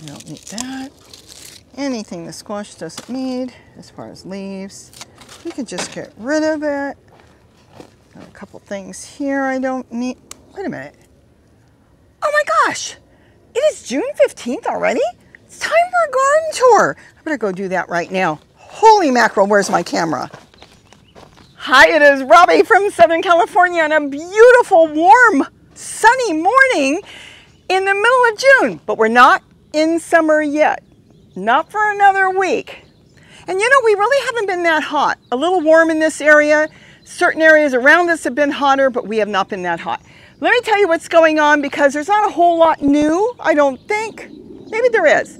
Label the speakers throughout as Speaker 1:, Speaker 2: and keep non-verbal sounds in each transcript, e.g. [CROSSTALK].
Speaker 1: We don't need that. Anything the squash doesn't need as far as leaves, we can just get rid of it. Got a couple things here I don't need. Wait a minute. Oh my gosh! It is June 15th already? It's time for a garden tour. I better go do that right now. Holy mackerel, where's my camera? Hi, it is Robbie from Southern California on a beautiful, warm, sunny morning in the middle of June. But we're not in summer yet. Not for another week. And you know, we really haven't been that hot. A little warm in this area. Certain areas around us have been hotter, but we have not been that hot. Let me tell you what's going on because there's not a whole lot new, I don't think. Maybe there is.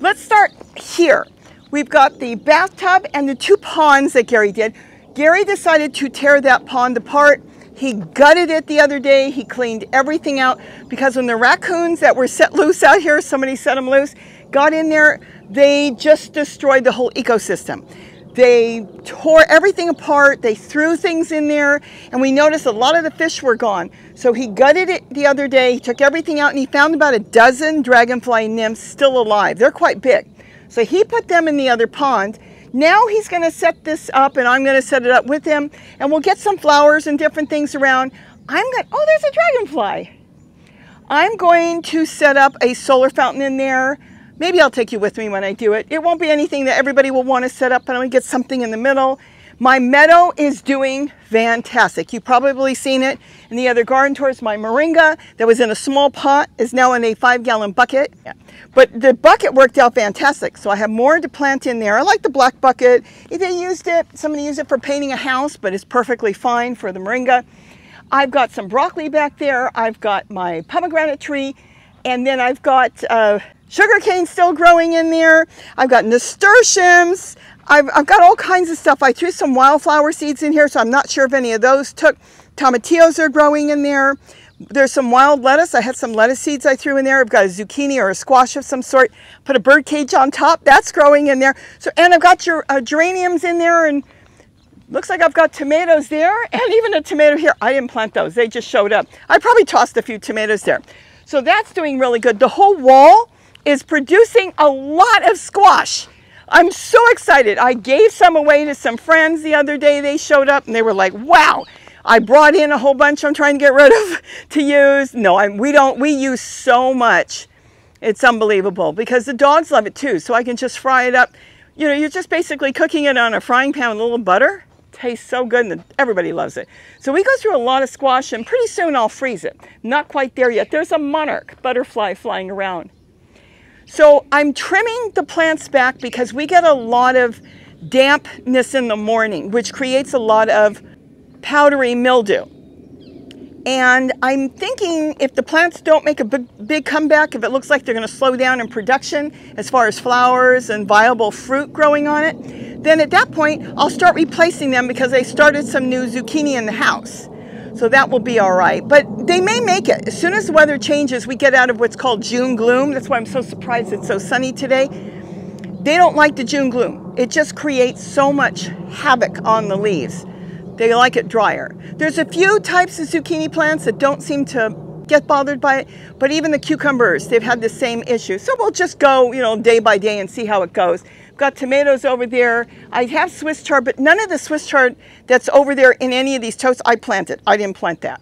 Speaker 1: Let's start here. We've got the bathtub and the two ponds that Gary did. Gary decided to tear that pond apart. He gutted it the other day. He cleaned everything out because when the raccoons that were set loose out here, somebody set them loose, got in there, they just destroyed the whole ecosystem. They tore everything apart. They threw things in there and we noticed a lot of the fish were gone. So he gutted it the other day. He took everything out and he found about a dozen dragonfly nymphs still alive. They're quite big. So he put them in the other pond. Now he's going to set this up and I'm going to set it up with him and we'll get some flowers and different things around. I'm going oh, there's a dragonfly. I'm going to set up a solar fountain in there. Maybe I'll take you with me when I do it. It won't be anything that everybody will want to set up, but I'm going to get something in the middle. My meadow is doing fantastic. You've probably seen it in the other garden tours. My moringa that was in a small pot is now in a five gallon bucket. Yeah. But the bucket worked out fantastic. So I have more to plant in there. I like the black bucket. If they used it, somebody used it for painting a house, but it's perfectly fine for the moringa. I've got some broccoli back there. I've got my pomegranate tree. And then I've got uh, sugar cane still growing in there. I've got nasturtiums. I've, I've got all kinds of stuff. I threw some wildflower seeds in here, so I'm not sure if any of those took. Tomatillos are growing in there. There's some wild lettuce. I had some lettuce seeds I threw in there. I've got a zucchini or a squash of some sort. Put a bird cage on top. That's growing in there. So, and I've got your uh, geraniums in there and looks like I've got tomatoes there and even a tomato here. I didn't plant those. They just showed up. I probably tossed a few tomatoes there. So that's doing really good. The whole wall is producing a lot of squash. I'm so excited. I gave some away to some friends the other day. They showed up and they were like, wow, I brought in a whole bunch I'm trying to get rid of [LAUGHS] to use. No, I'm, we don't, we use so much. It's unbelievable because the dogs love it too. So I can just fry it up. You know, you're just basically cooking it on a frying pan with a little butter tastes so good and everybody loves it. So we go through a lot of squash and pretty soon I'll freeze it. Not quite there yet. There's a monarch butterfly flying around. So I'm trimming the plants back because we get a lot of dampness in the morning, which creates a lot of powdery mildew. And I'm thinking if the plants don't make a big, big comeback, if it looks like they're going to slow down in production as far as flowers and viable fruit growing on it, then at that point I'll start replacing them because I started some new zucchini in the house. So that will be all right. But they may make it. As soon as the weather changes, we get out of what's called June gloom. That's why I'm so surprised it's so sunny today. They don't like the June gloom. It just creates so much havoc on the leaves. They like it drier. There's a few types of zucchini plants that don't seem to get bothered by it, but even the cucumbers, they've had the same issue. So we'll just go, you know, day by day and see how it goes. Got tomatoes over there. I have Swiss chard, but none of the Swiss chard that's over there in any of these totes I planted. I didn't plant that.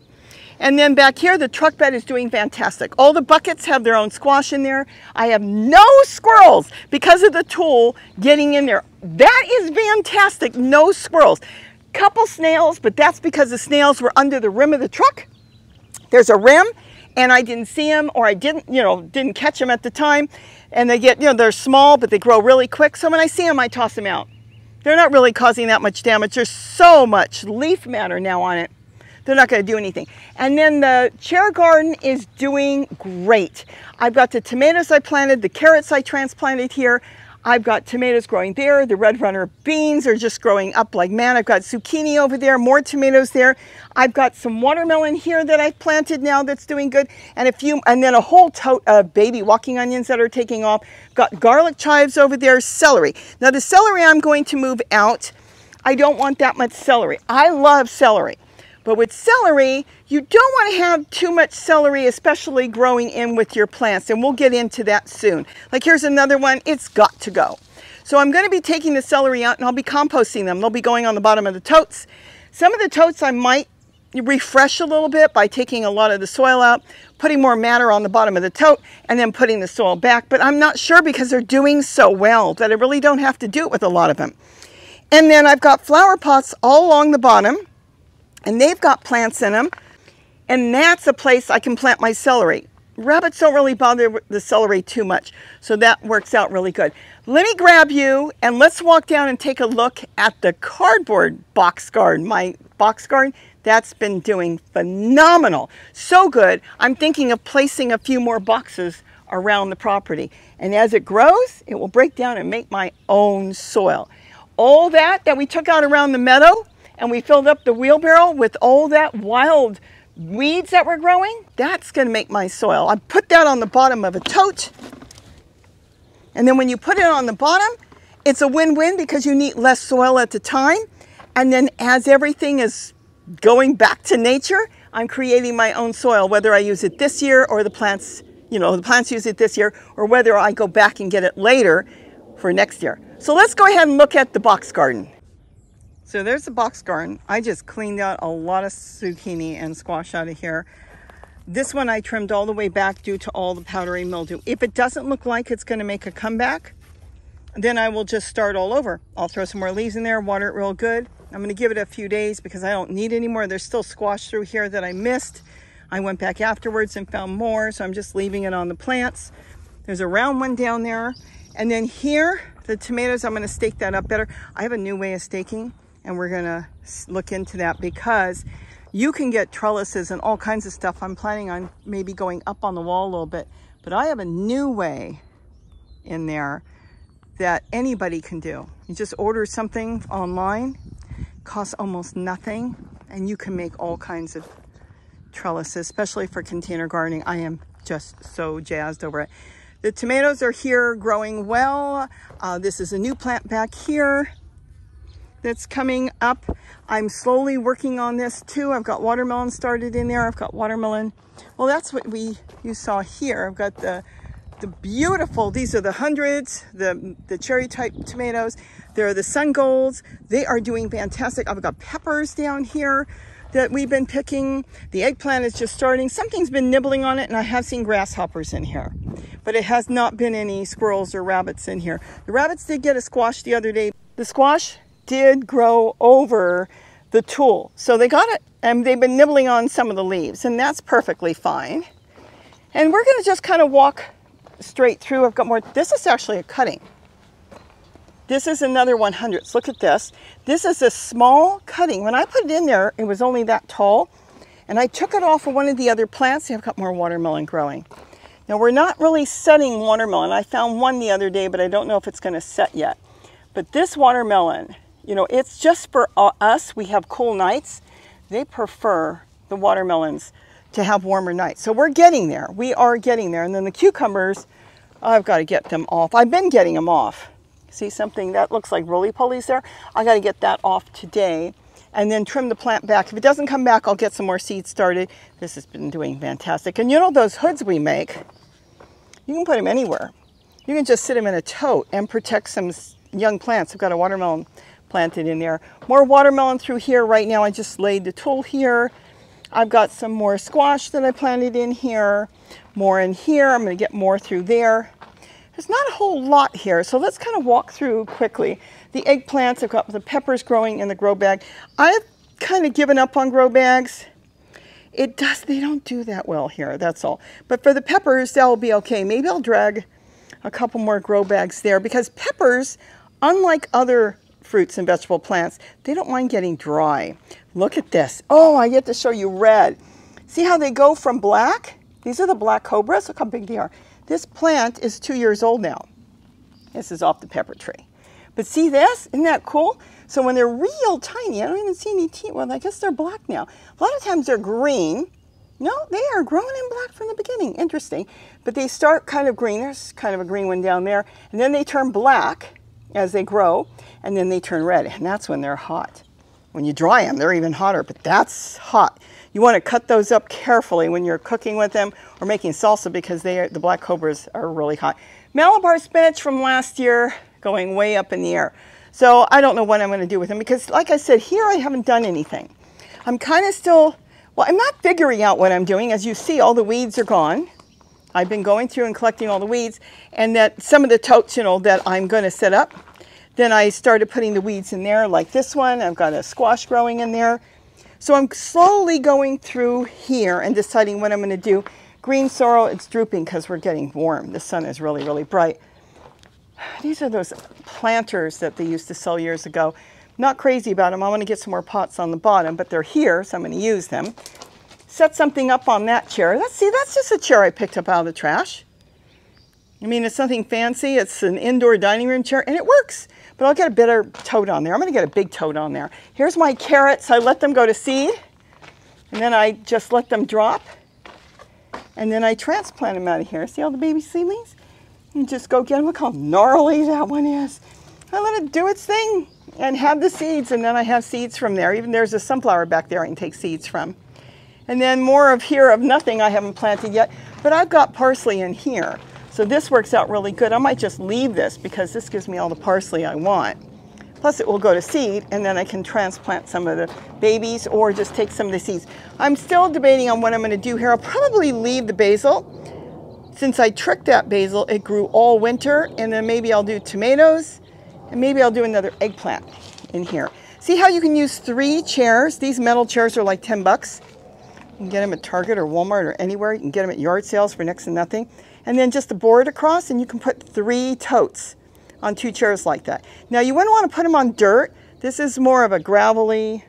Speaker 1: And then back here, the truck bed is doing fantastic. All the buckets have their own squash in there. I have no squirrels because of the tulle getting in there. That is fantastic, no squirrels couple snails, but that's because the snails were under the rim of the truck. There's a rim and I didn't see them or I didn't, you know, didn't catch them at the time. And they get, you know, they're small, but they grow really quick. So when I see them, I toss them out. They're not really causing that much damage. There's so much leaf matter now on it. They're not going to do anything. And then the chair garden is doing great. I've got the tomatoes I planted, the carrots I transplanted here. I've got tomatoes growing there. The red runner beans are just growing up like man. I've got zucchini over there, more tomatoes there. I've got some watermelon here that I've planted now that's doing good. And a few, and then a whole tote of baby walking onions that are taking off. Got garlic chives over there, celery. Now the celery I'm going to move out. I don't want that much celery. I love celery. But with celery, you don't want to have too much celery, especially growing in with your plants. And we'll get into that soon. Like here's another one. It's got to go. So I'm going to be taking the celery out and I'll be composting them. They'll be going on the bottom of the totes. Some of the totes I might refresh a little bit by taking a lot of the soil out, putting more matter on the bottom of the tote, and then putting the soil back. But I'm not sure because they're doing so well that I really don't have to do it with a lot of them. And then I've got flower pots all along the bottom and they've got plants in them. And that's a place I can plant my celery. Rabbits don't really bother the celery too much, so that works out really good. Let me grab you and let's walk down and take a look at the cardboard box garden. My box garden, that's been doing phenomenal. So good, I'm thinking of placing a few more boxes around the property. And as it grows, it will break down and make my own soil. All that that we took out around the meadow, and we filled up the wheelbarrow with all that wild weeds that were growing, that's going to make my soil. I put that on the bottom of a tote. And then when you put it on the bottom, it's a win-win because you need less soil at the time. And then as everything is going back to nature, I'm creating my own soil, whether I use it this year or the plants, you know, the plants use it this year, or whether I go back and get it later for next year. So let's go ahead and look at the box garden. So there's the box garden. I just cleaned out a lot of zucchini and squash out of here. This one I trimmed all the way back due to all the powdery mildew. If it doesn't look like it's going to make a comeback, then I will just start all over. I'll throw some more leaves in there, water it real good. I'm going to give it a few days because I don't need any more. There's still squash through here that I missed. I went back afterwards and found more, so I'm just leaving it on the plants. There's a round one down there. And then here, the tomatoes, I'm going to stake that up better. I have a new way of staking and we're gonna look into that because you can get trellises and all kinds of stuff. I'm planning on maybe going up on the wall a little bit, but I have a new way in there that anybody can do. You just order something online, costs almost nothing, and you can make all kinds of trellises, especially for container gardening. I am just so jazzed over it. The tomatoes are here growing well. Uh, this is a new plant back here that's coming up. I'm slowly working on this too. I've got watermelon started in there. I've got watermelon. Well, that's what we you saw here. I've got the the beautiful, these are the hundreds, the, the cherry type tomatoes. There are the sun golds. They are doing fantastic. I've got peppers down here that we've been picking. The eggplant is just starting. Something's been nibbling on it and I have seen grasshoppers in here, but it has not been any squirrels or rabbits in here. The rabbits did get a squash the other day. The squash did grow over the tulle. So they got it, and they've been nibbling on some of the leaves, and that's perfectly fine. And we're gonna just kind of walk straight through. I've got more, this is actually a cutting. This is another 100. Look at this. This is a small cutting. When I put it in there, it was only that tall. And I took it off of one of the other plants. I've got more watermelon growing. Now we're not really setting watermelon. I found one the other day, but I don't know if it's gonna set yet. But this watermelon you know, it's just for uh, us. We have cool nights. They prefer the watermelons to have warmer nights. So we're getting there. We are getting there. And then the cucumbers, I've got to get them off. I've been getting them off. See something that looks like roly-polies there? I got to get that off today and then trim the plant back. If it doesn't come back, I'll get some more seeds started. This has been doing fantastic. And you know those hoods we make, you can put them anywhere. You can just sit them in a tote and protect some young plants. I've got a watermelon planted in there. More watermelon through here right now. I just laid the tulle here. I've got some more squash that I planted in here. More in here. I'm going to get more through there. There's not a whole lot here, so let's kind of walk through quickly. The eggplants, I've got the peppers growing in the grow bag. I've kind of given up on grow bags. It does, they don't do that well here, that's all. But for the peppers, that'll be okay. Maybe I'll drag a couple more grow bags there because peppers, unlike other fruits and vegetable plants, they don't mind getting dry. Look at this. Oh, I get to show you red. See how they go from black? These are the black cobras. Look how big they are. This plant is two years old now. This is off the pepper tree. But see this? Isn't that cool? So when they're real tiny, I don't even see any teeth. Well, I guess they're black now. A lot of times they're green. No, they are growing in black from the beginning. Interesting. But they start kind of green. There's kind of a green one down there. And then they turn black as they grow, and then they turn red, and that's when they're hot. When you dry them, they're even hotter, but that's hot. You want to cut those up carefully when you're cooking with them or making salsa because they are, the black cobras are really hot. Malabar spinach from last year going way up in the air. So I don't know what I'm going to do with them because like I said, here I haven't done anything. I'm kind of still, well, I'm not figuring out what I'm doing. As you see, all the weeds are gone. I've been going through and collecting all the weeds and that some of the totes, you know, that I'm going to set up. Then I started putting the weeds in there like this one. I've got a squash growing in there. So I'm slowly going through here and deciding what I'm going to do. Green sorrel, it's drooping because we're getting warm. The sun is really, really bright. [SIGHS] These are those planters that they used to sell years ago. Not crazy about them. I want to get some more pots on the bottom, but they're here, so I'm going to use them. Set something up on that chair. Let's see, that's just a chair I picked up out of the trash. I mean, it's nothing fancy. It's an indoor dining room chair, and it works. But I'll get a better tote on there. I'm going to get a big tote on there. Here's my carrots. I let them go to seed, and then I just let them drop. And then I transplant them out of here. See all the baby seedlings? And just go get them. Look how gnarly that one is. I let it do its thing and have the seeds, and then I have seeds from there. Even there's a sunflower back there I can take seeds from. And then more of here of nothing I haven't planted yet, but I've got parsley in here. So this works out really good. I might just leave this because this gives me all the parsley I want. Plus it will go to seed and then I can transplant some of the babies or just take some of the seeds. I'm still debating on what I'm gonna do here. I'll probably leave the basil. Since I tricked that basil, it grew all winter and then maybe I'll do tomatoes and maybe I'll do another eggplant in here. See how you can use three chairs? These metal chairs are like 10 bucks. You can get them at Target or Walmart or anywhere. You can get them at yard sales for next to nothing and then just a board across and you can put three totes on two chairs like that. Now you wouldn't want to put them on dirt. This is more of a gravelly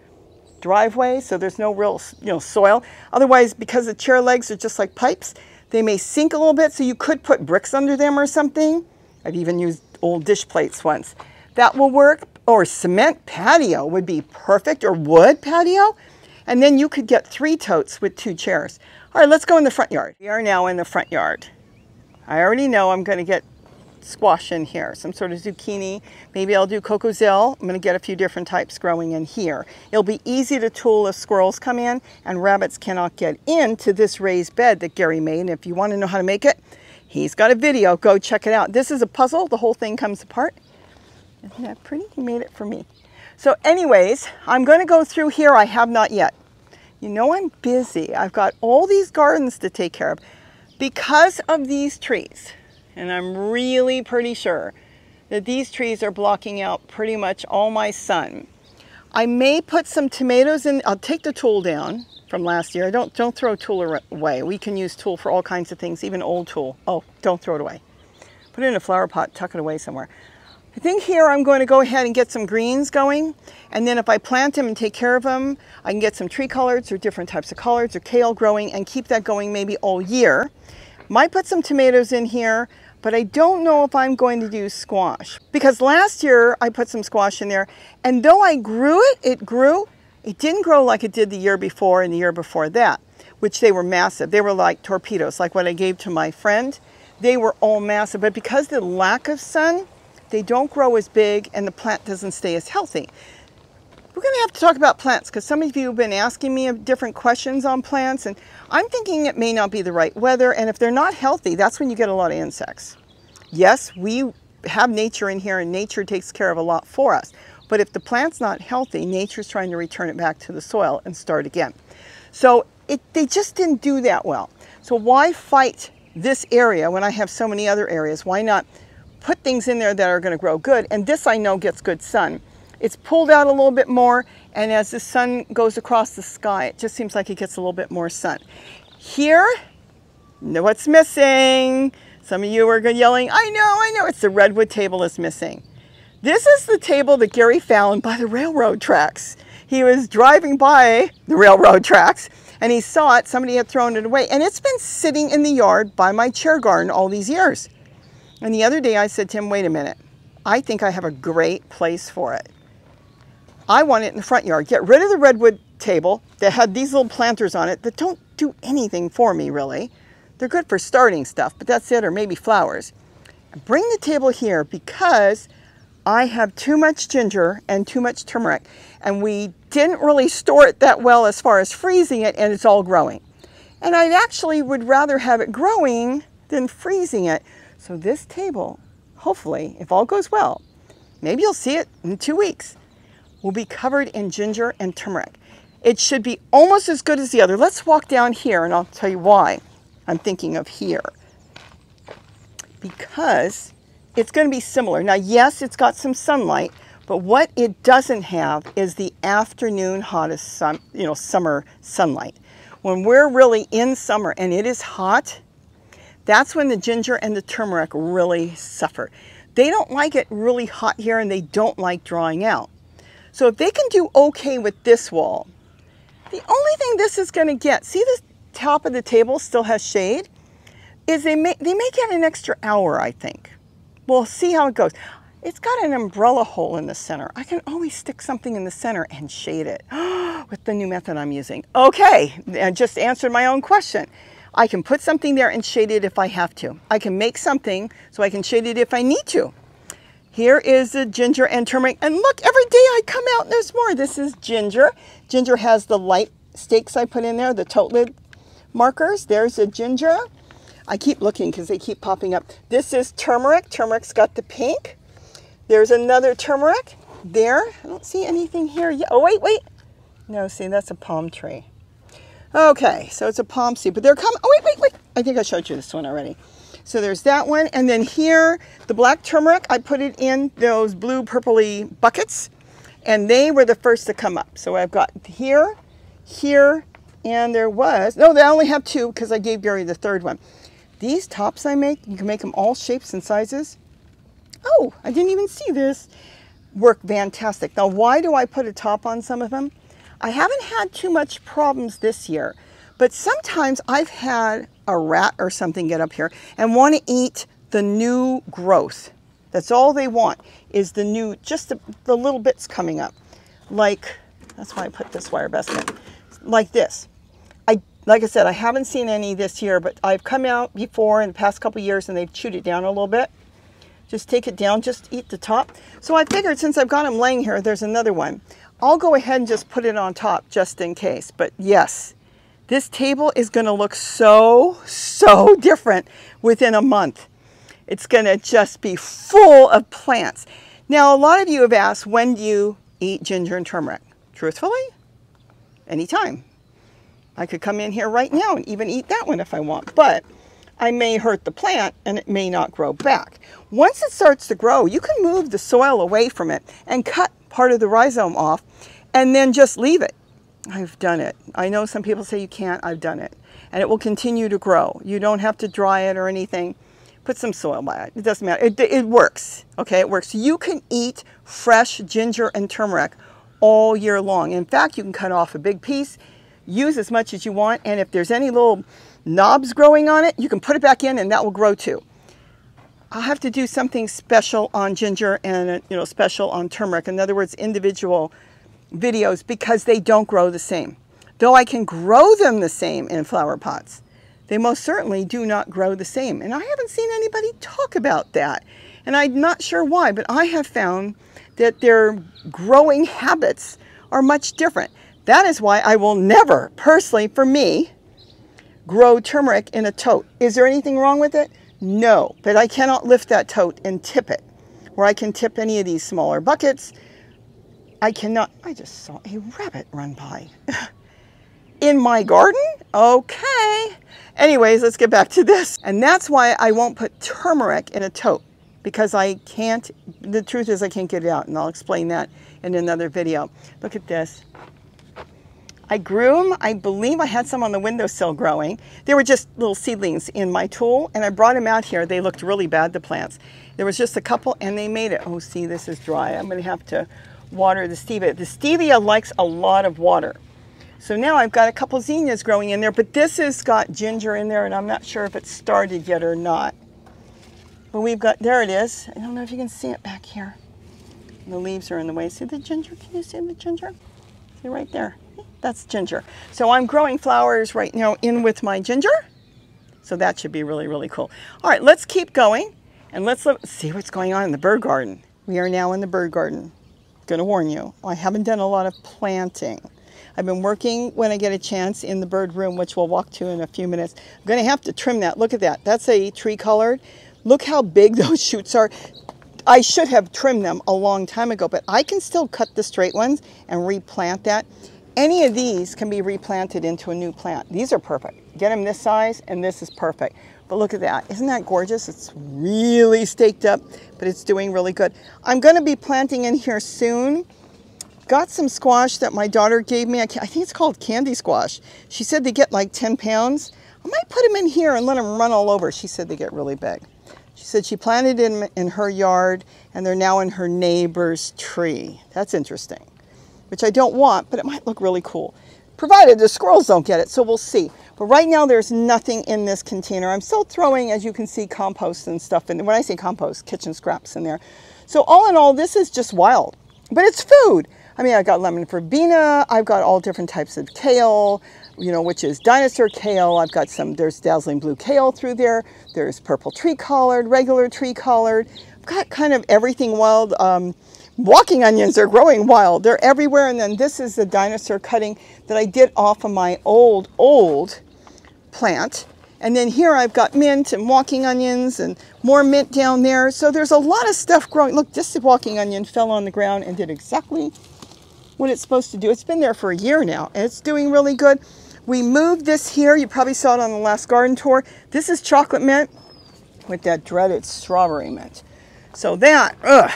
Speaker 1: driveway, so there's no real you know soil. Otherwise, because the chair legs are just like pipes, they may sink a little bit, so you could put bricks under them or something. I've even used old dish plates once. That will work. Or cement patio would be perfect, or wood patio. And then you could get three totes with two chairs. All right, let's go in the front yard. We are now in the front yard. I already know I'm going to get squash in here, some sort of zucchini. Maybe I'll do cocozelle. I'm going to get a few different types growing in here. It'll be easy to tulle if squirrels come in and rabbits cannot get into this raised bed that Gary made. And if you want to know how to make it, he's got a video. Go check it out. This is a puzzle. The whole thing comes apart. Isn't that pretty? He made it for me. So anyways, I'm going to go through here. I have not yet. You know I'm busy. I've got all these gardens to take care of because of these trees, and I'm really pretty sure that these trees are blocking out pretty much all my sun. I may put some tomatoes in, I'll take the tulle down from last year. Don't, don't throw tulle away. We can use tulle for all kinds of things, even old tulle. Oh, don't throw it away. Put it in a flower pot, tuck it away somewhere. I think here I'm going to go ahead and get some greens going. And then if I plant them and take care of them, I can get some tree collards or different types of collards or kale growing and keep that going maybe all year. Might put some tomatoes in here, but I don't know if I'm going to do squash. Because last year I put some squash in there, and though I grew it, it grew, it didn't grow like it did the year before and the year before that, which they were massive. They were like torpedoes, like what I gave to my friend. They were all massive, but because the lack of sun, they don't grow as big and the plant doesn't stay as healthy. We're going to have to talk about plants because some of you have been asking me different questions on plants and I'm thinking it may not be the right weather and if they're not healthy, that's when you get a lot of insects. Yes, we have nature in here and nature takes care of a lot for us. But if the plant's not healthy, nature's trying to return it back to the soil and start again. So it, they just didn't do that well. So why fight this area when I have so many other areas? Why not put things in there that are going to grow good. And this I know gets good sun. It's pulled out a little bit more, and as the sun goes across the sky, it just seems like it gets a little bit more sun. Here, know what's missing. Some of you are yelling, I know, I know, it's the redwood table is missing. This is the table that Gary found by the railroad tracks. He was driving by the railroad tracks and he saw it, somebody had thrown it away, and it's been sitting in the yard by my chair garden all these years. And the other day I said to him, wait a minute, I think I have a great place for it. I want it in the front yard. Get rid of the redwood table that had these little planters on it that don't do anything for me really. They're good for starting stuff, but that's it, or maybe flowers. Bring the table here because I have too much ginger and too much turmeric, and we didn't really store it that well as far as freezing it and it's all growing. And I actually would rather have it growing than freezing it. So this table, hopefully, if all goes well, maybe you'll see it in two weeks, will be covered in ginger and turmeric. It should be almost as good as the other. Let's walk down here and I'll tell you why I'm thinking of here. Because it's going to be similar. Now, yes, it's got some sunlight, but what it doesn't have is the afternoon hottest sun, you know, summer sunlight. When we're really in summer and it is hot, that's when the ginger and the turmeric really suffer. They don't like it really hot here and they don't like drying out. So if they can do okay with this wall, the only thing this is going to get, see the top of the table still has shade, is they may, they may get an extra hour, I think. We'll see how it goes. It's got an umbrella hole in the center. I can always stick something in the center and shade it [GASPS] with the new method I'm using. Okay, I just answered my own question. I can put something there and shade it if I have to. I can make something so I can shade it if I need to. Here is the ginger and turmeric. And look, every day I come out and there's more. This is ginger. Ginger has the light stakes I put in there, the tote lid markers. There's the ginger. I keep looking because they keep popping up. This is turmeric. Turmeric's got the pink. There's another turmeric there. I don't see anything here. Oh, wait, wait. No, see, that's a palm tree. Okay, so it's a palm seed, but they're coming. Oh, wait, wait, wait. I think I showed you this one already. So there's that one. And then here, the black turmeric, I put it in those blue purpley buckets and they were the first to come up. So I've got here, here, and there was, no, they only have two because I gave Gary the third one. These tops I make, you can make them all shapes and sizes. Oh, I didn't even see this. Work fantastic. Now, why do I put a top on some of them? I haven't had too much problems this year, but sometimes I've had a rat or something get up here and want to eat the new growth. That's all they want is the new, just the, the little bits coming up. Like, that's why I put this wire basket, like this. I, like I said, I haven't seen any this year, but I've come out before in the past couple years and they've chewed it down a little bit. Just take it down, just eat the top. So I figured since I've got them laying here, there's another one. I'll go ahead and just put it on top just in case. But yes, this table is going to look so, so [LAUGHS] different within a month. It's going to just be full of plants. Now, a lot of you have asked, when do you eat ginger and turmeric? Truthfully, anytime. I could come in here right now and even eat that one if I want, but I may hurt the plant and it may not grow back. Once it starts to grow, you can move the soil away from it and cut part of the rhizome off and then just leave it. I've done it. I know some people say you can't. I've done it. And it will continue to grow. You don't have to dry it or anything. Put some soil by it. It doesn't matter. It, it works. Okay, it works. You can eat fresh ginger and turmeric all year long. In fact, you can cut off a big piece, use as much as you want, and if there's any little knobs growing on it, you can put it back in and that will grow too. I'll have to do something special on ginger and uh, you know special on turmeric. In other words, individual videos because they don't grow the same. Though I can grow them the same in flower pots, they most certainly do not grow the same. And I haven't seen anybody talk about that. And I'm not sure why, but I have found that their growing habits are much different. That is why I will never, personally for me, grow turmeric in a tote. Is there anything wrong with it? No, but I cannot lift that tote and tip it, where I can tip any of these smaller buckets I cannot, I just saw a rabbit run by. [LAUGHS] In my garden? Okay. Anyways, let's get back to this. And that's why I won't put turmeric in a tote because I can't, the truth is I can't get it out and I'll explain that in another video. Look at this. I grew them, I believe I had some on the windowsill growing. They were just little seedlings in my tool and I brought them out here. They looked really bad, the plants. There was just a couple and they made it. Oh, see, this is dry. I'm gonna have to water the stevia. The stevia likes a lot of water. So now I've got a couple zinnias growing in there, but this has got ginger in there and I'm not sure if it's started yet or not. But we've got, there it is. I don't know if you can see it back here. The leaves are in the way. See the ginger? Can you see the ginger? See right there? That's ginger. So I'm growing flowers right now in with my ginger. So that should be really, really cool. All right, let's keep going and let's look, see what's going on in the bird garden. We are now in the bird garden. Gonna warn you, I haven't done a lot of planting. I've been working when I get a chance in the bird room, which we'll walk to in a few minutes. I'm gonna have to trim that. Look at that. That's a tree collard. Look how big [LAUGHS] those shoots are. I should have trimmed them a long time ago, but I can still cut the straight ones and replant that. Any of these can be replanted into a new plant. These are perfect. Get them this size and this is perfect. But look at that. Isn't that gorgeous? It's really staked up, but it's doing really good. I'm going to be planting in here soon. Got some squash that my daughter gave me. I, think it's called candy squash. She said they get like 10 pounds. I might put them in here and let them run all over. She said they get really big. She said she planted them in her yard and they're now in her neighbor's tree. That's interesting, which I don't want, but it might look really cool, provided the squirrels don't get it. So we'll see. But right now there's nothing in this container. I'm still throwing, as you can see, compost and stuff in. There. When I say compost, kitchen scraps in there. So all in all, this is just wild, but it's food. I mean, I've got lemon verbena. I've got all different types of kale you know, which is dinosaur kale. I've got some, there's dazzling blue kale through there. There's purple tree collard, regular tree collard. I've got kind of everything wild. Um, walking onions are growing wild. They're everywhere. And then this is the dinosaur cutting that I did off of my old, old plant. And then here I've got mint and walking onions and more mint down there. So there's a lot of stuff growing. Look, this walking onion fell on the ground and did exactly what it's supposed to do. It's been there for a year now and it's doing really good. We moved this here. You probably saw it on the last garden tour. This is chocolate mint with that dreaded strawberry mint. So that, ugh,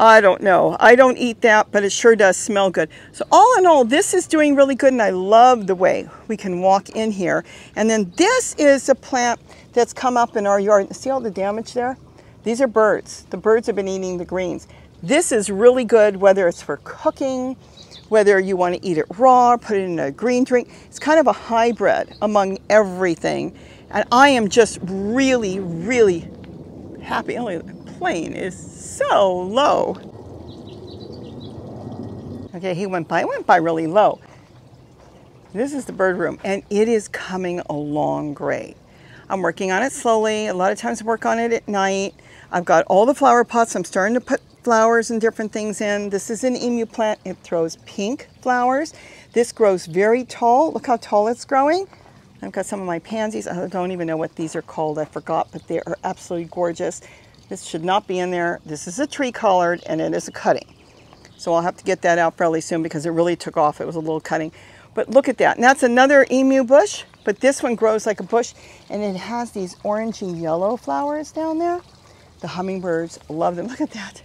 Speaker 1: I don't know. I don't eat that, but it sure does smell good. So all in all, this is doing really good, and I love the way we can walk in here. And then this is a plant that's come up in our yard. See all the damage there? These are birds. The birds have been eating the greens. This is really good, whether it's for cooking, whether you want to eat it raw, put it in a green drink. It's kind of a hybrid among everything. And I am just really, really happy. Only the plane is so low. Okay, he went by, went by really low. This is the bird room, and it is coming along great. I'm working on it slowly. A lot of times I work on it at night. I've got all the flower pots. I'm starting to put flowers and different things in. This is an emu plant. It throws pink flowers. This grows very tall. Look how tall it's growing. I've got some of my pansies. I don't even know what these are called. I forgot, but they are absolutely gorgeous. This should not be in there. This is a tree collard and it is a cutting. So I'll have to get that out fairly soon because it really took off. It was a little cutting. But look at that. And that's another emu bush, but this one grows like a bush and it has these orangey yellow flowers down there. The hummingbirds love them. [LAUGHS] Look at that.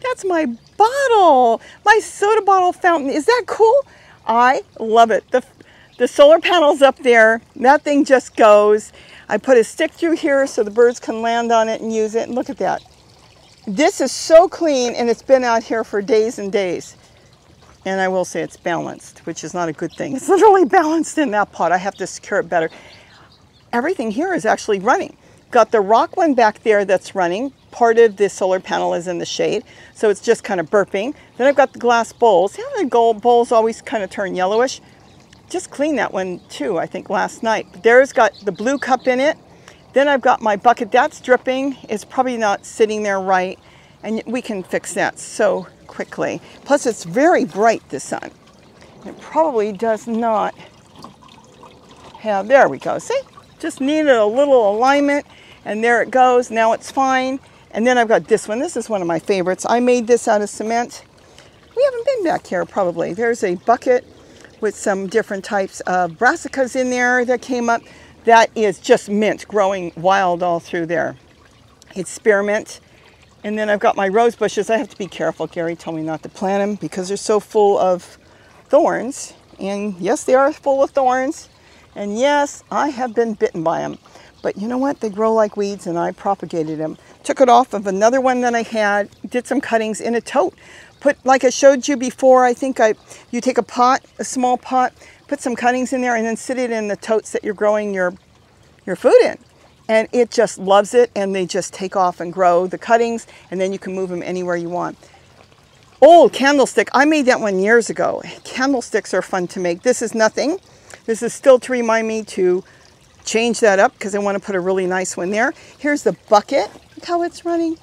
Speaker 1: That's my bottle, my soda bottle fountain. Is that cool? I love it. The, the solar panel's up there. That thing just goes. I put a stick through here so the birds can land on it and use it. And look at that. This is so clean and it's been out here for days and days. And I will say it's balanced, which is not a good thing. It's [LAUGHS] literally balanced in that pot. I have to secure it better. Everything here is actually running. Got the rock one back there that's running. Part of the solar panel is in the shade, so it's just kind of burping. Then I've got the glass bowls. How the gold bowls always kind of turn yellowish? Just cleaned that one too, I think, last night. There's got the blue cup in it. Then I've got my bucket. That's dripping. It's probably not sitting there right, and we can fix that so quickly. Plus, it's very bright, the sun. It probably does not have, there we go, see? Just needed a little alignment and there it goes. Now it's fine. And then I've got this one. This is one of my favorites. I made this out of cement. We haven't been back here probably. There's a bucket with some different types of brassicas in there that came up. That is just mint growing wild all through there. It's spearmint. And then I've got my rose bushes. I have to be careful. Gary told me not to plant them because they're so full of thorns. And yes, they are full of thorns. And yes, I have been bitten by them. But you know what? They grow like weeds and I propagated them. Took it off of another one that I had, did some cuttings in a tote. Put, like I showed you before, I think I, you take a pot, a small pot, put some cuttings in there and then sit it in the totes that you're growing your, your food in. And it just loves it and they just take off and grow the cuttings and then you can move them anywhere you want. Old candlestick, I made that one years ago. Candlesticks are fun to make. This is nothing. This is still to remind me to change that up because I want to put a really nice one there. Here's the bucket. Look how it's running.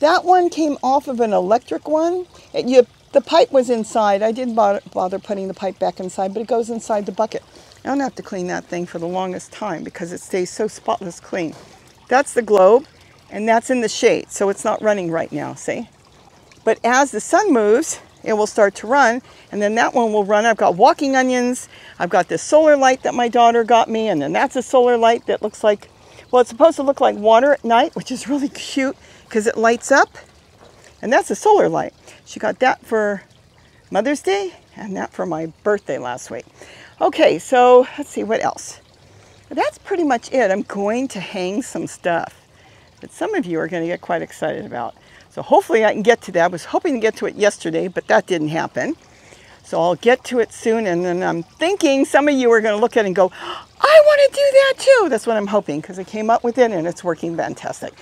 Speaker 1: That one came off of an electric one. It, you, the pipe was inside. I didn't bother, bother putting the pipe back inside, but it goes inside the bucket. I don't have to clean that thing for the longest time because it stays so spotless clean. That's the globe, and that's in the shade, so it's not running right now, see? But as the sun moves, it will start to run, and then that one will run. I've got walking onions. I've got this solar light that my daughter got me, and then that's a solar light that looks like, well, it's supposed to look like water at night, which is really cute because it lights up. And that's a solar light. She got that for Mother's Day and that for my birthday last week. Okay, so let's see what else. That's pretty much it. I'm going to hang some stuff that some of you are going to get quite excited about. So hopefully I can get to that. I was hoping to get to it yesterday, but that didn't happen. So I'll get to it soon. And then I'm thinking some of you are going to look at it and go, I want to do that too. That's what I'm hoping because I came up with it and it's working fantastic.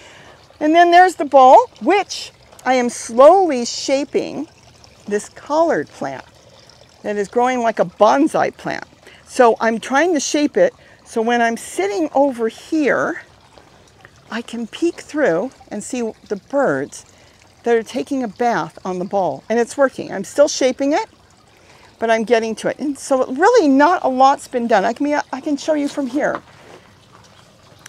Speaker 1: And then there's the ball, which I am slowly shaping this collard plant that is growing like a bonsai plant. So I'm trying to shape it so when I'm sitting over here, I can peek through and see the birds that are taking a bath on the ball. And it's working. I'm still shaping it, but I'm getting to it. And so really not a lot's been done. I can, I can show you from here.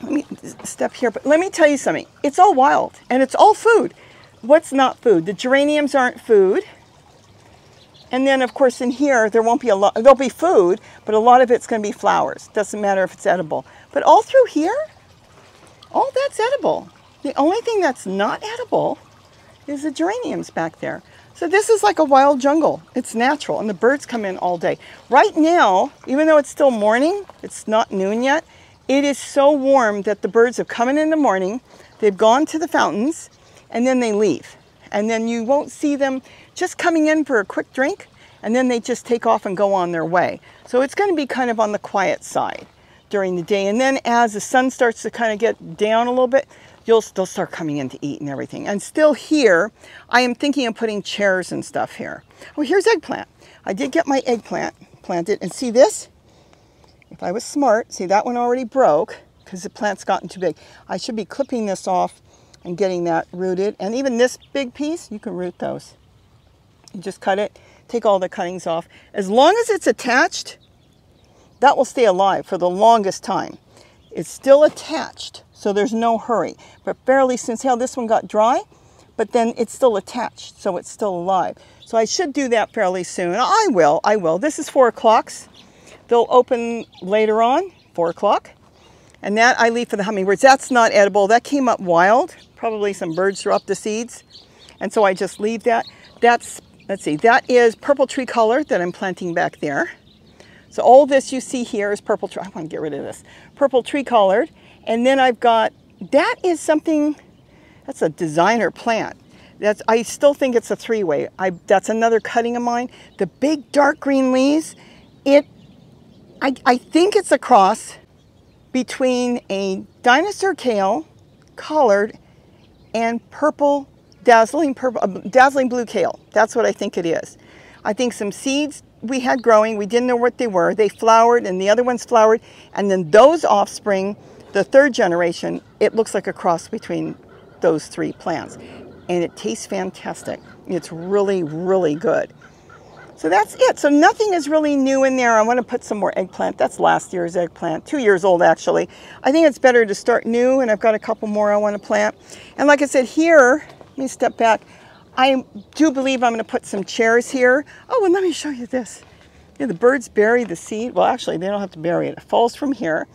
Speaker 1: Let me step here, but let me tell you something. It's all wild and it's all food. What's not food? The geraniums aren't food. And then, of course, in here, there won't be a lot, there'll be food, but a lot of it's going to be flowers. Doesn't matter if it's edible. But all through here, all that's edible. The only thing that's not edible is the geraniums back there. So this is like a wild jungle. It's natural, and the birds come in all day. Right now, even though it's still morning, it's not noon yet, it is so warm that the birds have come in in the morning, they've gone to the fountains, and then they leave. And then you won't see them just coming in for a quick drink and then they just take off and go on their way. So it's going to be kind of on the quiet side during the day. And then as the sun starts to kind of get down a little bit, you'll still start coming in to eat and everything. And still here, I am thinking of putting chairs and stuff here. Well, here's eggplant. I did get my eggplant planted. And see this? If I was smart, see that one already broke because the plant's gotten too big. I should be clipping this off and getting that rooted. And even this big piece, you can root those. You just cut it, take all the cuttings off. As long as it's attached, that will stay alive for the longest time. It's still attached, so there's no hurry. But barely since how this one got dry, but then it's still attached, so it's still alive. So I should do that fairly soon. I will, I will. This is four o'clocks. They'll open later on, four o'clock. And that I leave for the hummingbirds. That's not edible. That came up wild. Probably some birds dropped the seeds. And so I just leave that. That's, let's see, that is purple tree collard that I'm planting back there. So all this you see here is purple tree. I want to get rid of this. Purple tree collard. And then I've got, that is something, that's a designer plant. That's, I still think it's a three-way. I, that's another cutting of mine. The big dark green leaves, it, I, I think it's a cross between a dinosaur kale, collard, and purple, dazzling, purple, uh, dazzling blue kale. That's what I think it is. I think some seeds we had growing, we didn't know what they were. They flowered and the other ones flowered. And then those offspring, the third generation, it looks like a cross between those three plants. And it tastes fantastic. It's really, really good. So that's it. So nothing is really new in there. I want to put some more eggplant. That's last year's eggplant, two years old actually. I think it's better to start new and I've got a couple more I want to plant. And like I said here, let me step back. I do believe I'm going to put some chairs here. Oh, and let me show you this. Yeah, the birds bury the seed. Well, actually, they don't have to bury it. It falls from here.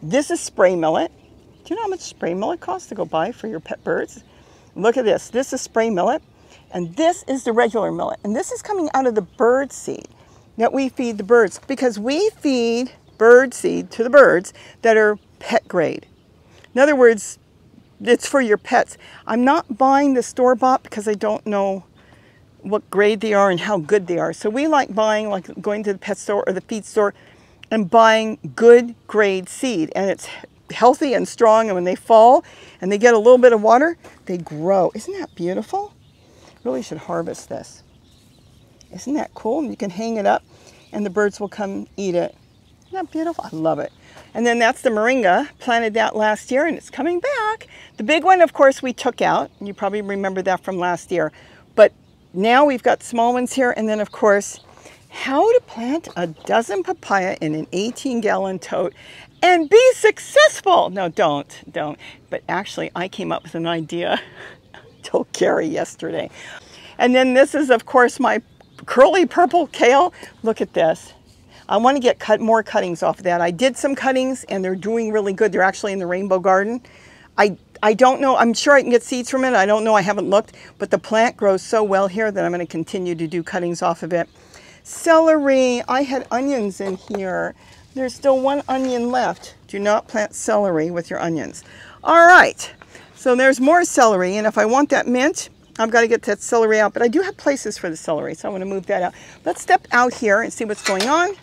Speaker 1: This is spray millet. Do you know how much spray millet costs to go buy for your pet birds? Look at this. This is spray millet. And this is the regular millet. And this is coming out of the bird seed that we feed the birds because we feed bird seed to the birds that are pet grade. In other words, it's for your pets. I'm not buying the store-bought because I don't know what grade they are and how good they are. So we like buying, like going to the pet store or the feed store and buying good grade seed. And it's healthy and strong. And when they fall and they get a little bit of water, they grow. Isn't that beautiful? Really should harvest this. Isn't that cool? You can hang it up and the birds will come eat it. Isn't that beautiful? I love it. And then that's the moringa. Planted that last year and it's coming back. The big one, of course, we took out. You probably remember that from last year. But now we've got small ones here. And then of course, how to plant a dozen papaya in an 18 gallon tote and be successful. No, don't, don't. But actually I came up with an idea. [LAUGHS] [LAUGHS] told Gary yesterday. And then this is of course my curly purple kale. Look at this. I want to get cut more cuttings off of that. I did some cuttings and they're doing really good. They're actually in the rainbow garden. I, I don't know, I'm sure I can get seeds from it. I don't know, I haven't looked, but the plant grows so well here that I'm going to continue to do cuttings off of it. Celery, I had onions in here. There's still one onion left. Do not plant celery with your onions. All right, so there's more celery, and if I want that mint, I've got to get that celery out, but I do have places for the celery, so I'm going to move that out. Let's step out here and see what's going on.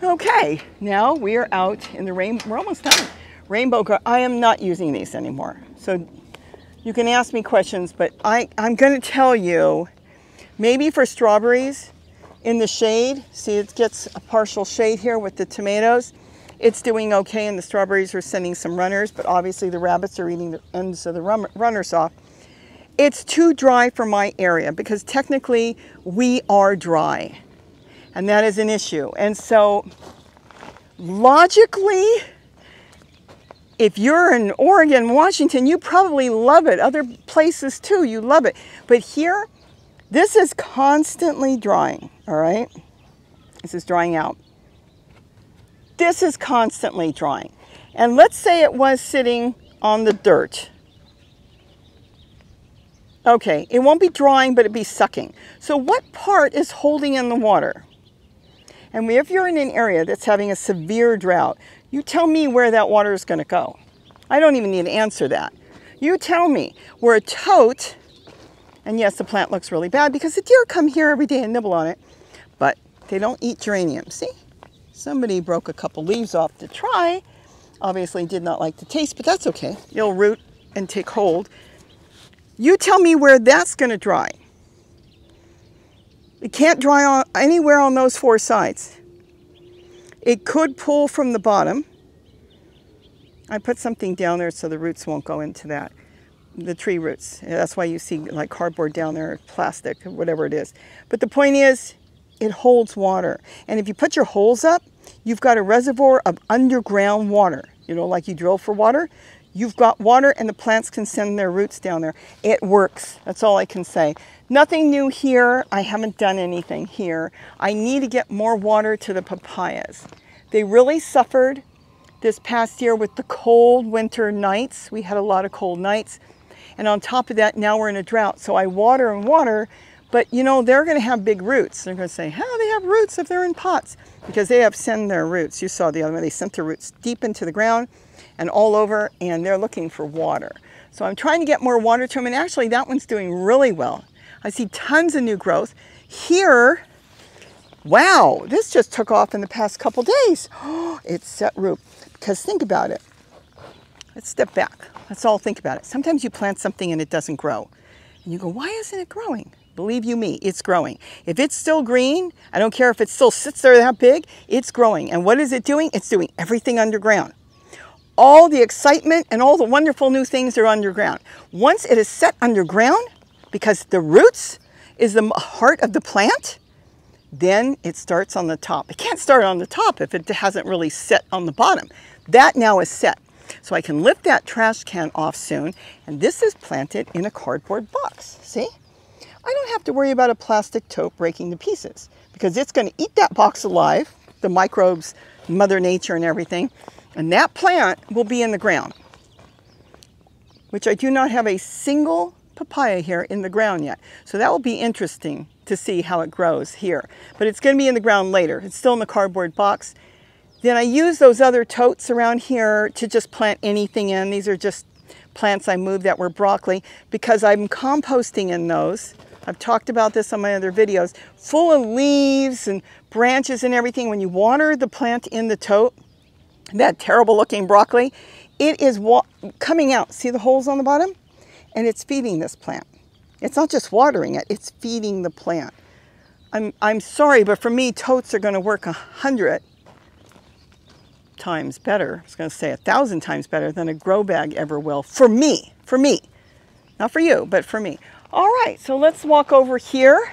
Speaker 1: Okay, now we are out in the rain. We're almost done. Rainbow, I am not using these anymore. So you can ask me questions, but I, I'm going to tell you, maybe for strawberries in the shade, see it gets a partial shade here with the tomatoes. It's doing okay and the strawberries are sending some runners, but obviously the rabbits are eating the ends of the runners off. It's too dry for my area because technically we are dry and that is an issue. And so logically, if you're in Oregon, Washington, you probably love it. Other places too, you love it. But here, this is constantly drying, all right? This is drying out. This is constantly drying. And let's say it was sitting on the dirt. Okay, it won't be drying, but it'd be sucking. So what part is holding in the water? And if you're in an area that's having a severe drought, you tell me where that water is going to go. I don't even need to answer that. You tell me where a tote, and yes, the plant looks really bad because the deer come here every day and nibble on it, but they don't eat geraniums. See? Somebody broke a couple leaves off to try. Obviously did not like the taste, but that's okay. It'll root and take hold. You tell me where that's going to dry. It can't dry on anywhere on those four sides. It could pull from the bottom. I put something down there so the roots won't go into that. The tree roots. That's why you see like cardboard down there, plastic, whatever it is. But the point is, it holds water. And if you put your holes up, you've got a reservoir of underground water. You know, like you drill for water. You've got water and the plants can send their roots down there. It works. That's all I can say. Nothing new here. I haven't done anything here. I need to get more water to the papayas. They really suffered this past year with the cold winter nights. We had a lot of cold nights. And on top of that, now we're in a drought. So I water and water, but you know, they're going to have big roots. They're going to say, how do they have roots if they're in pots? Because they have sent their roots. You saw the other one. They sent their roots deep into the ground and all over, and they're looking for water. So I'm trying to get more water to them, and actually that one's doing really well. I see tons of new growth. Here, wow, this just took off in the past couple days. [GASPS] it's set root. Because think about it. Let's step back. Let's all think about it. Sometimes you plant something and it doesn't grow. And you go, why isn't it growing? Believe you me, it's growing. If it's still green, I don't care if it still sits there that big, it's growing. And what is it doing? It's doing everything underground all the excitement and all the wonderful new things are underground. Once it is set underground, because the roots is the heart of the plant, then it starts on the top. It can't start on the top if it hasn't really set on the bottom. That now is set. So I can lift that trash can off soon, and this is planted in a cardboard box. See? I don't have to worry about a plastic tote breaking to pieces because it's going to eat that box alive, the microbes, Mother Nature and everything, and that plant will be in the ground, which I do not have a single papaya here in the ground yet. So that will be interesting to see how it grows here. But it's going to be in the ground later. It's still in the cardboard box. Then I use those other totes around here to just plant anything in. These are just plants I moved that were broccoli because I'm composting in those. I've talked about this on my other videos. Full of leaves and branches and everything. When you water the plant in the tote, that terrible looking broccoli, it is coming out. See the holes on the bottom? And it's feeding this plant. It's not just watering it, it's feeding the plant. I'm, I'm sorry, but for me, totes are going to work a hundred times better. I was going to say a thousand times better than a grow bag ever will. For me, for me. Not for you, but for me. All right, so let's walk over here.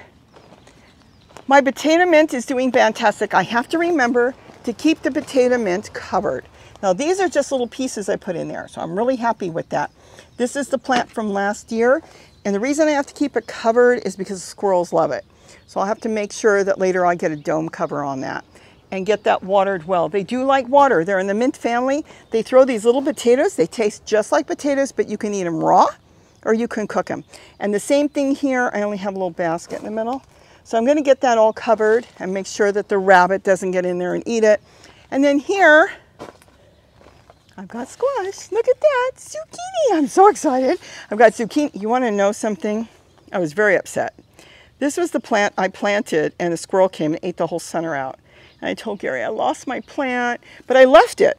Speaker 1: My potato mint is doing fantastic. I have to remember to keep the potato mint covered. Now these are just little pieces I put in there, so I'm really happy with that. This is the plant from last year, and the reason I have to keep it covered is because squirrels love it. So I'll have to make sure that later I get a dome cover on that and get that watered well. They do like water. They're in the mint family. They throw these little potatoes. They taste just like potatoes, but you can eat them raw or you can cook them. And the same thing here, I only have a little basket in the middle. So I'm gonna get that all covered and make sure that the rabbit doesn't get in there and eat it. And then here, I've got squash. Look at that, zucchini. I'm so excited. I've got zucchini. You wanna know something? I was very upset. This was the plant I planted and a squirrel came and ate the whole center out. And I told Gary, I lost my plant, but I left it.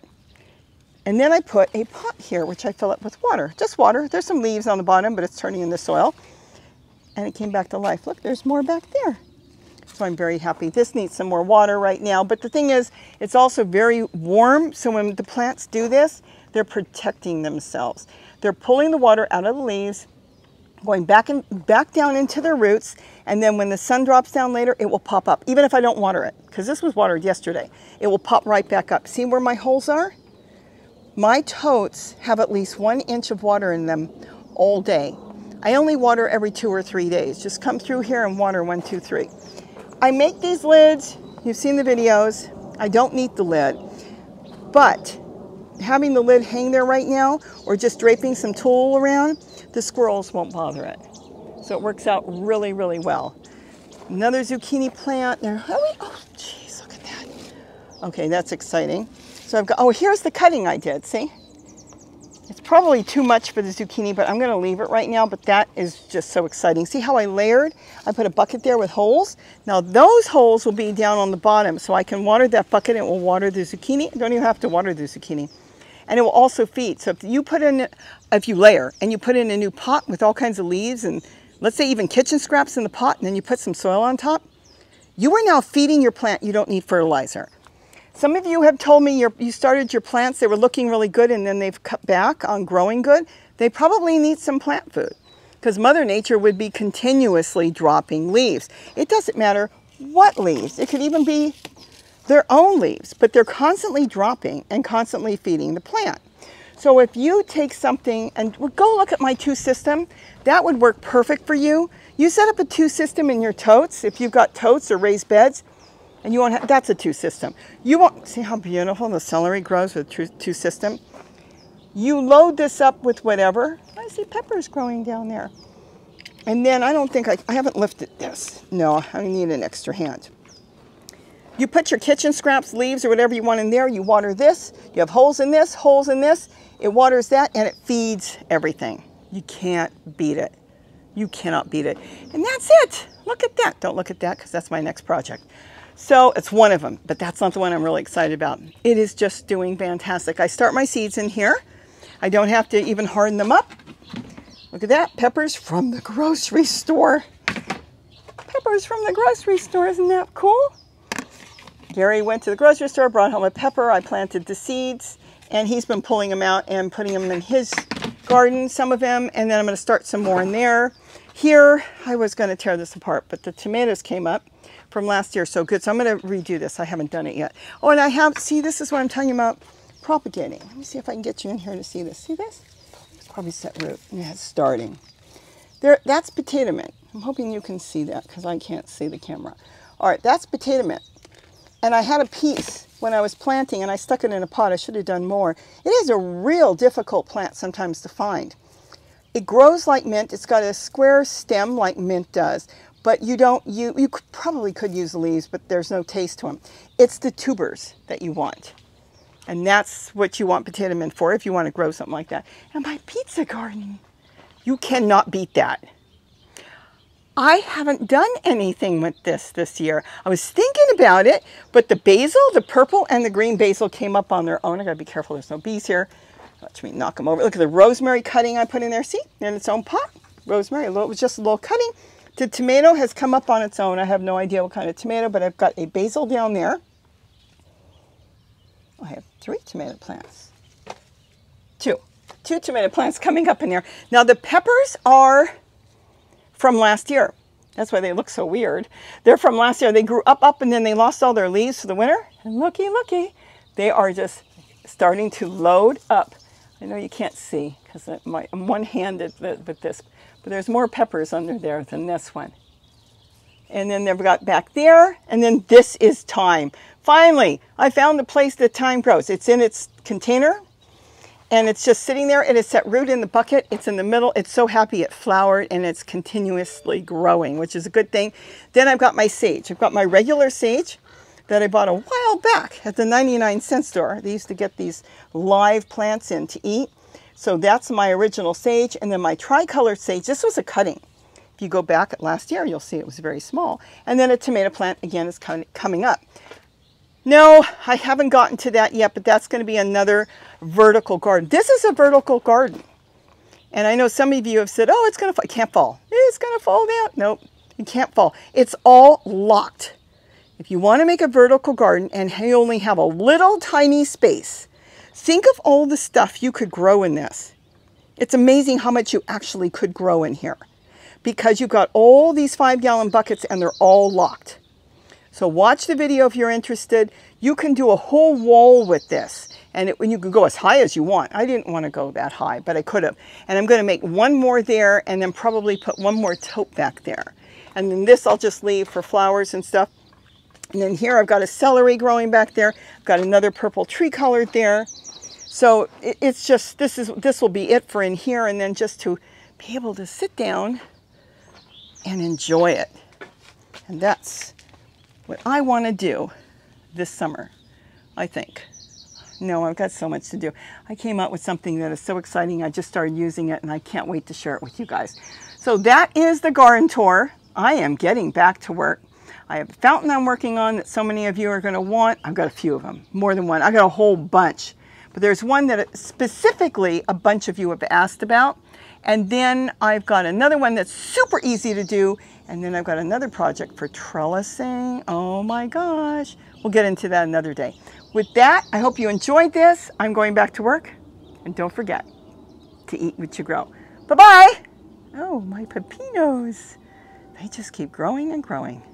Speaker 1: And then I put a pot here, which I fill up with water, just water. There's some leaves on the bottom, but it's turning into soil. And it came back to life. Look, there's more back there. So I'm very happy. This needs some more water right now. But the thing is, it's also very warm. So when the plants do this, they're protecting themselves. They're pulling the water out of the leaves, going back and back down into their roots. And then when the sun drops down later, it will pop up, even if I don't water it, because this was watered yesterday. It will pop right back up. See where my holes are? My totes have at least one inch of water in them all day. I only water every two or three days. Just come through here and water one, two, three. I make these lids. You've seen the videos. I don't need the lid. But having the lid hang there right now or just draping some tulle around, the squirrels won't bother it. So it works out really, really well. Another zucchini plant there. Oh, oh, jeez, look at that. Okay, that's exciting. So I've got, oh, here's the cutting I did, see? It's probably too much for the zucchini, but I'm gonna leave it right now, but that is just so exciting. See how I layered? I put a bucket there with holes. Now those holes will be down on the bottom, so I can water that bucket and it will water the zucchini. I don't even have to water the zucchini. And it will also feed. So if you put in, if you layer and you put in a new pot with all kinds of leaves and let's say even kitchen scraps in the pot and then you put some soil on top, you are now feeding your plant. You don't need fertilizer. Some of you have told me you started your plants, they were looking really good and then they've cut back on growing good. They probably need some plant food because Mother Nature would be continuously dropping leaves. It doesn't matter what leaves. It could even be their own leaves, but they're constantly dropping and constantly feeding the plant. So if you take something and go look at my two system, that would work perfect for you. You set up a two system in your totes. If you've got totes or raised beds, and you won't have, that's a two system. You won't, see how beautiful the celery grows with two, two system? You load this up with whatever. I see peppers growing down there. And then I don't think I, I haven't lifted this. No, I need an extra hand. You put your kitchen scraps, leaves, or whatever you want in there. You water this. You have holes in this, holes in this. It waters that and it feeds everything. You can't beat it. You cannot beat it. And that's it. Look at that. Don't look at that because that's my next project. So it's one of them, but that's not the one I'm really excited about. It is just doing fantastic. I start my seeds in here. I don't have to even harden them up. Look at that, peppers from the grocery store. Peppers from the grocery store, isn't that cool? Gary went to the grocery store, brought home a pepper. I planted the seeds and he's been pulling them out and putting them in his garden, some of them, and then I'm gonna start some more in there. Here, I was gonna tear this apart, but the tomatoes came up from last year so good. So I'm going to redo this. I haven't done it yet. Oh, and I have, see, this is what I'm telling you about propagating. Let me see if I can get you in here to see this. See this? It's probably set root. Yeah, it's starting. There, that's potato mint. I'm hoping you can see that because I can't see the camera. All right, that's potato mint. And I had a piece when I was planting and I stuck it in a pot. I should have done more. It is a real difficult plant sometimes to find. It grows like mint. It's got a square stem like mint does, but you don't, you, you could, probably could use the leaves, but there's no taste to them. It's the tubers that you want. And that's what you want potato mint for if you want to grow something like that. And my pizza garden, you cannot beat that. I haven't done anything with this this year. I was thinking about it, but the basil, the purple and the green basil came up on their own. I gotta be careful, there's no bees here. Watch me knock them over. Look at the rosemary cutting I put in there. See, in its own pot. Rosemary, it was just a little cutting. The tomato has come up on its own. I have no idea what kind of tomato, but I've got a basil down there. Oh, I have three tomato plants. Two. two tomato plants coming up in there. Now the peppers are from last year. That's why they look so weird. They're from last year. They grew up, up, and then they lost all their leaves for the winter. And looky, looky, they are just starting to load up. I know you can't see because I'm one-handed with this, there's more peppers under there than this one. And then they've got back there, and then this is thyme. Finally, I found the place that thyme grows. It's in its container, and it's just sitting there. It is set root in the bucket. It's in the middle. It's so happy it flowered, and it's continuously growing, which is a good thing. Then I've got my sage. I've got my regular sage that I bought a while back at the 99 cent store. They used to get these live plants in to eat. So that's my original sage. And then my tricolor sage, this was a cutting. If you go back last year, you'll see it was very small. And then a tomato plant, again, is coming up. No, I haven't gotten to that yet, but that's going to be another vertical garden. This is a vertical garden. And I know some of you have said, oh, it's going to fall. It can't fall. It's going to fall down. Nope, it can't fall. It's all locked. If you want to make a vertical garden and you only have a little tiny space, think of all the stuff you could grow in this. It's amazing how much you actually could grow in here because you've got all these five gallon buckets and they're all locked. So watch the video if you're interested. You can do a whole wall with this and it, you can go as high as you want. I didn't want to go that high, but I could have. And I'm going to make one more there and then probably put one more tote back there. And then this I'll just leave for flowers and stuff. And then here I've got a celery growing back there. I've got another purple tree collard there. So it's just, this is this will be it for in here and then just to be able to sit down and enjoy it. And that's what I want to do this summer, I think. No, I've got so much to do. I came up with something that is so exciting. I just started using it and I can't wait to share it with you guys. So that is the garden tour. I am getting back to work. I have a fountain I'm working on that so many of you are going to want. I've got a few of them, more than one. I've got a whole bunch. But there's one that specifically a bunch of you have asked about. And then I've got another one that's super easy to do. And then I've got another project for trellising. Oh my gosh. We'll get into that another day. With that, I hope you enjoyed this. I'm going back to work. And don't forget to eat what you grow. Bye-bye. Oh, my pepinos. They just keep growing and growing.